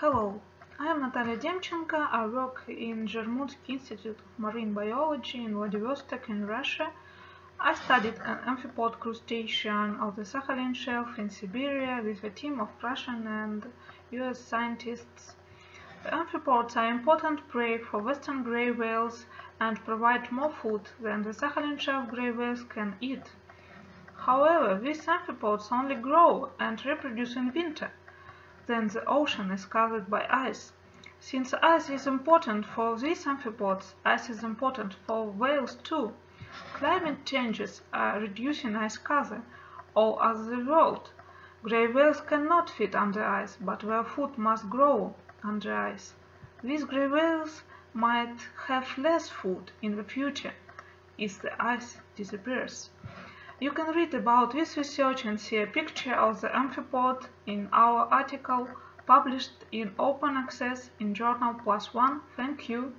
Hello, I am Natalia Demchenko. I work in Zhirmunsky Institute of Marine Biology in Vladivostok in Russia. I studied an amphipod crustacean of the Sakhalin Shelf in Siberia with a team of Russian and US scientists. The amphipods are important prey for western gray whales and provide more food than the Sakhalin Shelf gray whales can eat. However, these amphipods only grow and reproduce in winter. Then the ocean is covered by ice. Since ice is important for these amphipods, ice is important for whales too. Climate changes are reducing ice cover all over the world. Grey whales cannot fit under ice, but their food must grow under ice. These grey whales might have less food in the future if the ice disappears. You can read about this research and see a picture of the amphipod in our article published in open access in journal ONE. Thank you.